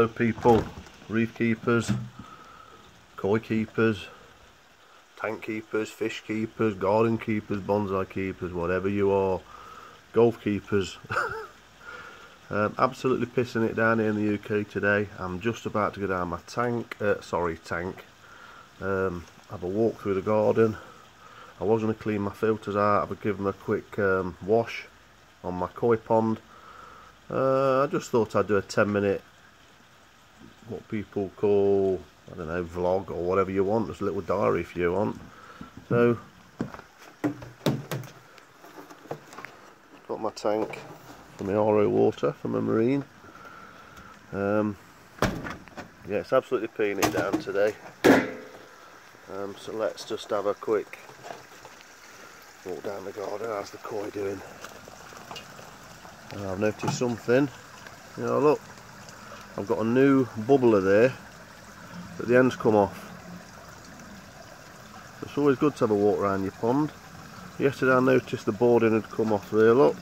Hello people, reef keepers, koi keepers, tank keepers, fish keepers, garden keepers, bonsai keepers, whatever you are, golf keepers. um, absolutely pissing it down here in the UK today. I'm just about to go down my tank, uh, sorry tank, um, have a walk through the garden. I was going to clean my filters out, I've given them a quick um, wash on my koi pond. Uh, I just thought I'd do a 10 minute what people call I don't know vlog or whatever you want there's a little diary if you want. So got my tank for my RO water for my marine. Um, yeah it's absolutely peeing it down today. Um, so let's just have a quick walk down the garden. How's the koi doing? I've noticed something. You know look I've got a new bubbler there but the ends come off it's always good to have a walk around your pond yesterday I noticed the boarding had come off there look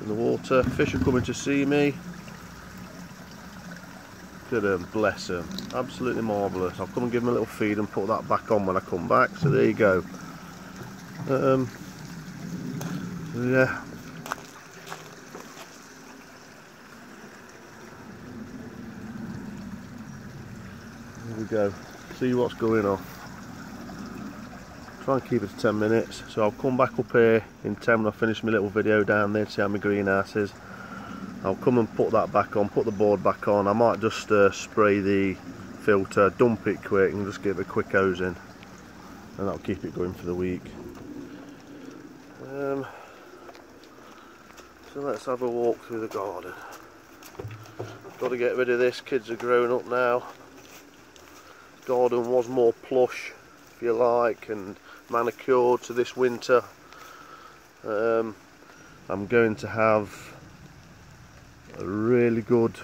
in the water fish are coming to see me Good them, bless them. Absolutely marvellous. I'll come and give them a little feed and put that back on when I come back. So there you go. Um, yeah, we go see what's going on. Try and keep it to 10 minutes. So I'll come back up here in 10 when I finish my little video down there to see how my greenhouse is. I'll come and put that back on put the board back on. I might just uh, spray the filter dump it quick and just give it a quick hose in. And that'll keep it going for the week. Um, so let's have a walk through the garden. Got to get rid of this kids are growing up now garden was more plush if you like and manicured to this winter. Um, I'm going to have a really good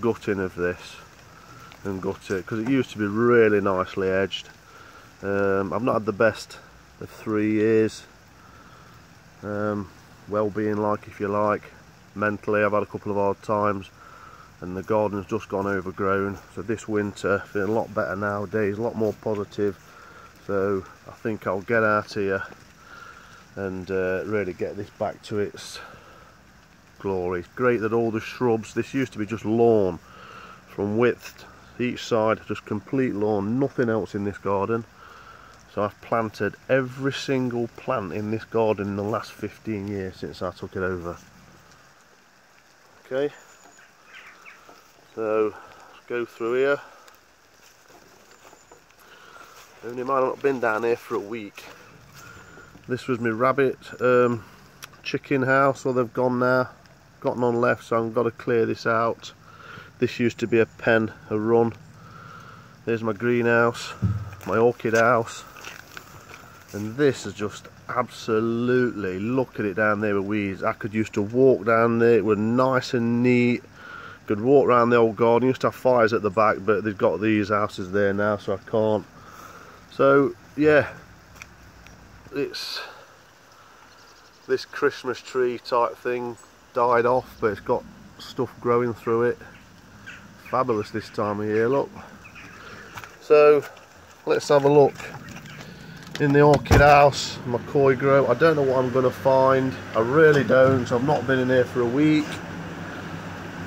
gutting of this and gut it because it used to be really nicely edged. Um, I've not had the best of three years. Um, well-being like if you like mentally. I've had a couple of hard times and the garden's just gone overgrown. So this winter feeling a lot better nowadays a lot more positive. So I think I'll get out here and uh, really get this back to its glory. It's great that all the shrubs this used to be just lawn from width each side just complete lawn nothing else in this garden. So I've planted every single plant in this garden in the last 15 years since I took it over. Okay so go through here. Only might have not been down here for a week. This was my rabbit um, chicken house, well they've gone now. Got none left, so I've got to clear this out. This used to be a pen, a run. There's my greenhouse, my orchid house. And this is just absolutely, look at it down there with weeds. I could used to walk down there, it was nice and neat could walk around the old garden used to have fires at the back but they've got these houses there now so I can't. So yeah it's this Christmas tree type thing died off but it's got stuff growing through it. Fabulous this time of year look. So let's have a look in the orchid house my koi grow. I don't know what I'm gonna find. I really don't I've not been in here for a week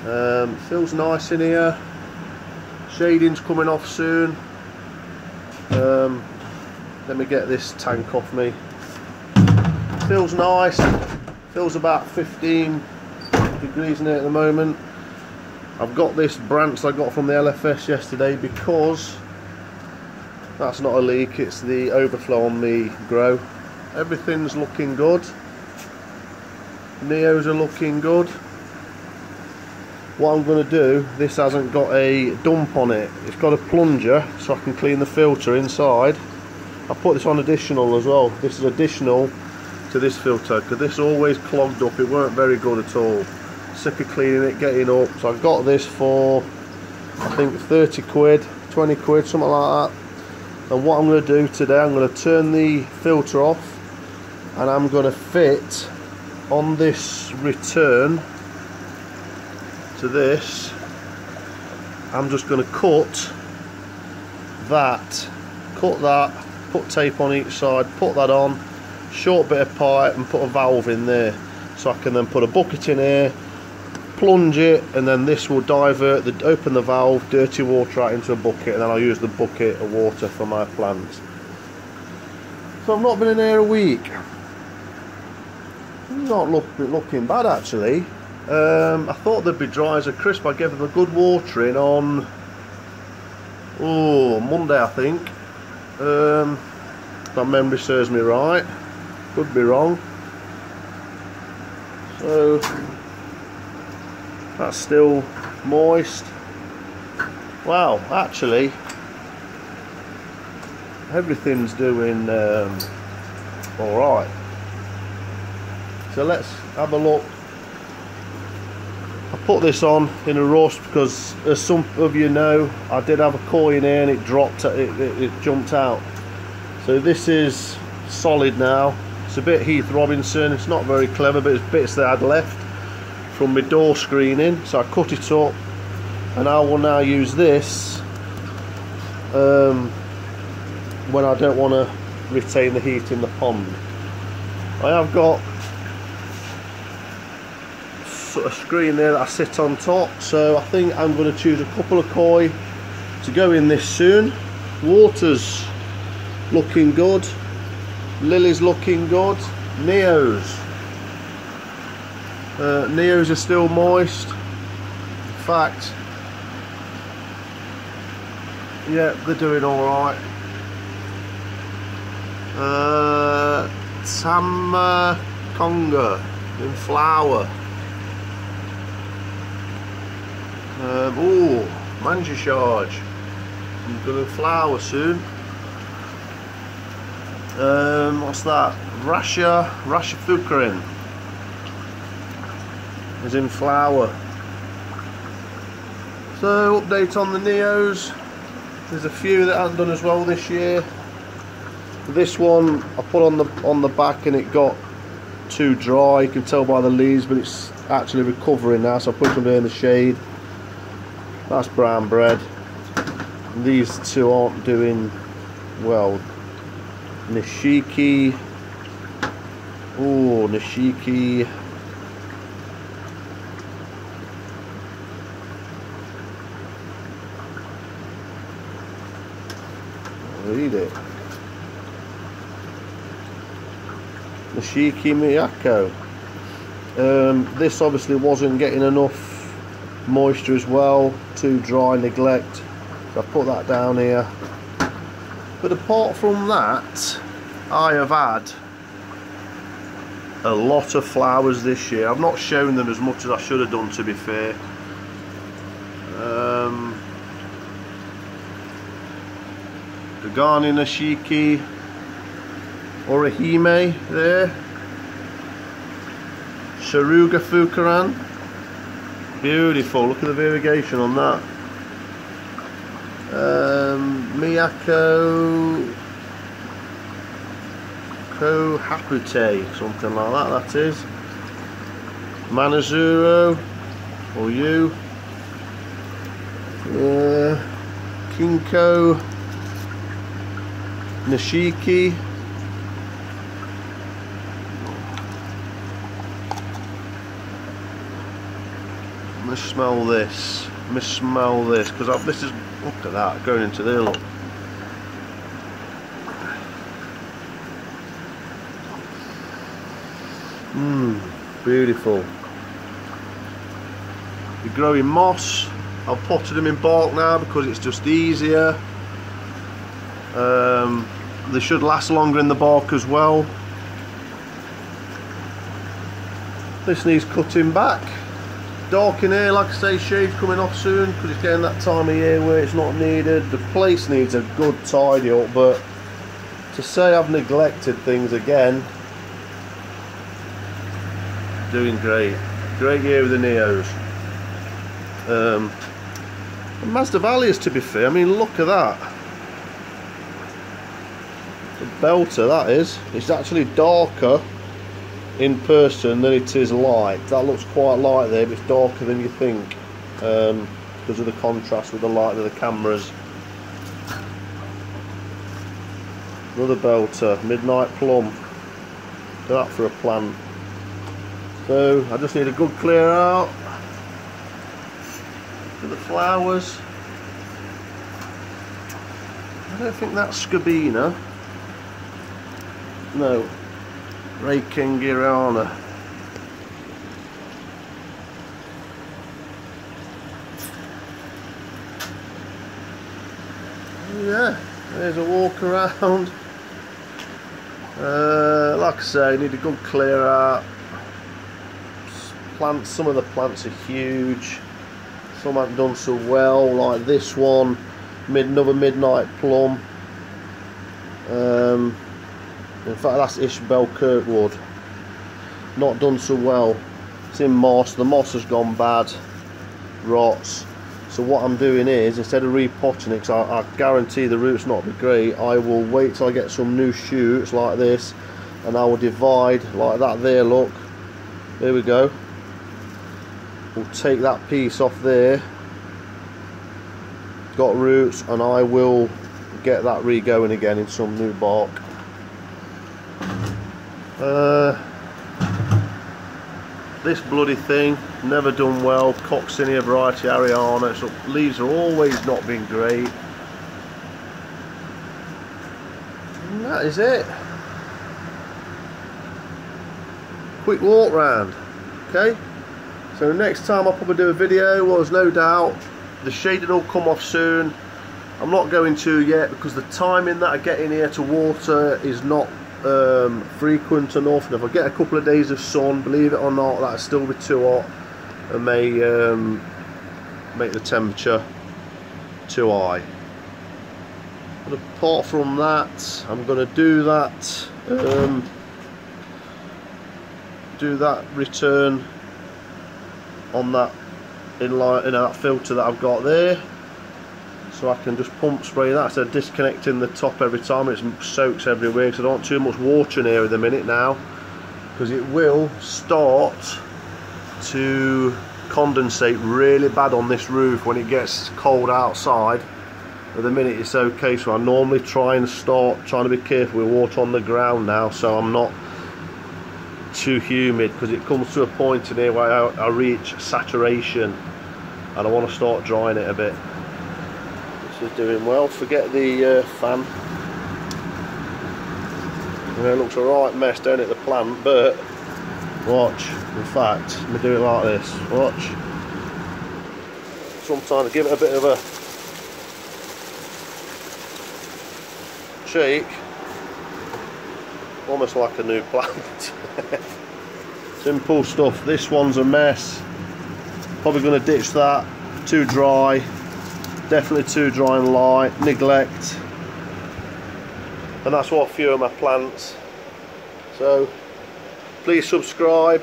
um, feels nice in here. Shading's coming off soon. Um, let me get this tank off me. Feels nice. Feels about 15 degrees in it at the moment. I've got this branch I got from the LFS yesterday because that's not a leak, it's the overflow on the grow. Everything's looking good. Neos are looking good what I'm going to do this hasn't got a dump on it. It's got a plunger so I can clean the filter inside. I put this on additional as well. This is additional to this filter because this always clogged up. It weren't very good at all. Sick of cleaning it getting up. So I've got this for I think 30 quid 20 quid something like that. And what I'm going to do today I'm going to turn the filter off and I'm going to fit on this return to this I'm just going to cut that, cut that, put tape on each side, put that on, short bit of pipe and put a valve in there. So I can then put a bucket in here, plunge it and then this will divert, the, open the valve, dirty water out into a bucket and then I'll use the bucket of water for my plants. So I've not been in here a week. Not look, looking bad actually. Um, I thought they'd be dry as a crisp. I gave them a good watering on oh Monday I think. Um, my memory serves me right. Could be wrong. So that's still moist. Wow, actually everything's doing um, all right. So let's have a look put this on in a rush because as some of you know I did have a coin here and it dropped it, it, it jumped out. So this is solid now. It's a bit Heath Robinson. It's not very clever but it's bits that I'd left from my door screening. So I cut it up and I will now use this um, when I don't want to retain the heat in the pond. I have got sort of screen there that I sit on top. So I think I'm going to choose a couple of koi to go in this soon. Water's looking good. Lily's looking good. Neos. Uh, neos are still moist. In fact. Yeah they're doing all right. Uh, Tama Conga in flower Um, oh, Manja Charge. I'm going to flower soon. Um, what's that? Russia, Russia Fukarin is in flower. So update on the Neos. There's a few that haven't done as well this year. This one I put on the on the back and it got too dry. You can tell by the leaves, but it's actually recovering now. So I put them in the shade. That's brown bread. These two aren't doing well. Nishiki. Oh, Nishiki. Read it. Nishiki Miyako. Um, this obviously wasn't getting enough moisture as well too dry neglect. So I put that down here. But apart from that I have had a lot of flowers this year. I've not shown them as much as I should have done to be fair. Um, the Ghani Nashiki Orihime there. Sharuga Fukaran Beautiful, look at the variegation on that. Um, Miyako Kohapute, something like that, that is. Manazuru, or you. Uh, Kinko Nishiki. Me smell this. Me smell this because this is look at that going into there. Look. Mmm, beautiful. You're growing moss. I've potted them in bark now because it's just easier. Um, they should last longer in the bark as well. This needs cutting back dark in here like I say shade's coming off soon because it's getting that time of year where it's not needed. The place needs a good tidy up but to say I've neglected things again doing great. Great year with the Neos. Um, Masdevallias to be fair I mean look at that. The belter that is it's actually darker in person than it is light. That looks quite light there, but it's darker than you think. Um, because of the contrast with the light of the cameras. Another belter, Midnight Plum. Do that for a plant. So I just need a good clear out for the flowers. I don't think that's Scabina. No, Reikengirana. Yeah, there's a walk around. Uh, like I say, need a good clear out. Plants, some of the plants are huge. Some haven't done so well, like this one, mid another midnight plum. Um, in fact, that's Ishbel Kirkwood. Not done so well. It's in moss. The moss has gone bad. Rots. So what I'm doing is, instead of repotting it, because I, I, guarantee the roots not be great, I will wait till I get some new shoots like this, and I will divide like that there, look. There we go. We'll take that piece off there. Got roots, and I will get that re-going again in some new bark. Uh, this bloody thing, never done well. coccinea variety Ariana. So leaves are always not been great. And that is it. Quick walk round. Okay. So next time I'll probably do a video, well there's no doubt the shading will come off soon. I'm not going to yet because the timing that I get in here to water is not um, frequent enough. And if I get a couple of days of sun believe it or not that'll still be too hot and may um, make the temperature too high. But apart from that I'm to do that um, do that return on that inline in that filter that I've got there so I can just pump spray that. So disconnecting the top every time it soaks everywhere because I don't want too much water in here at the minute now because it will start to condensate really bad on this roof when it gets cold outside. At the minute it's okay so I normally try and start trying to be careful with water on the ground now so I'm not too humid because it comes to a point in here where I, I reach saturation and I want to start drying it a bit is doing well. Forget the uh, fan. You know, it looks a right mess, down at the plant, but watch, in fact, let me do it like this, watch. Sometimes give it a bit of a shake, almost like a new plant. Simple stuff, this one's a mess. Probably going to ditch that, too dry, definitely too dry and light, neglect. And that's what a few of my plants. So please subscribe.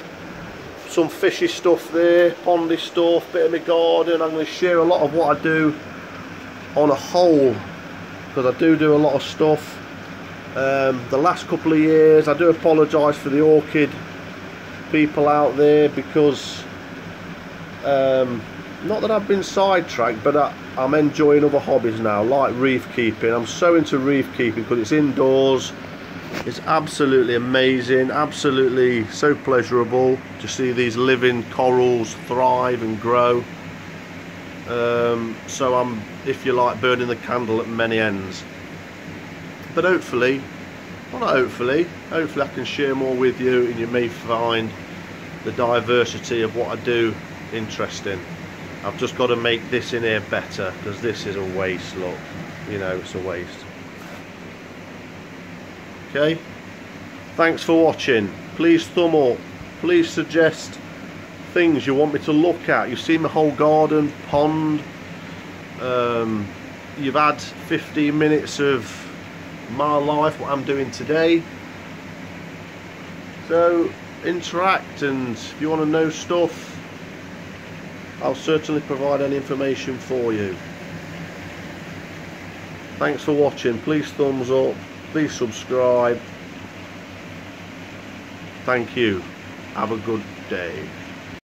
Some fishy stuff there, pondy stuff, bit of my garden. I'm going to share a lot of what I do on a whole because I do do a lot of stuff. Um, the last couple of years, I do apologise for the orchid people out there because um, not that I've been sidetracked but I, am enjoying other hobbies now like reef keeping. I'm so into reef keeping because it's indoors. It's absolutely amazing absolutely so pleasurable to see these living corals thrive and grow. Um, so I'm if you like burning the candle at many ends. But hopefully well not hopefully hopefully I can share more with you and you may find the diversity of what I do interesting I've just got to make this in here better because this is a waste look. You know it's a waste. Okay? Thanks for watching. Please thumb up. Please suggest things you want me to look at. You've seen the whole garden pond. Um, you've had 15 minutes of my life what I'm doing today. So interact and if you want to know stuff I'll certainly provide any information for you. Thanks for watching. Please thumbs up. Please subscribe. Thank you. Have a good day.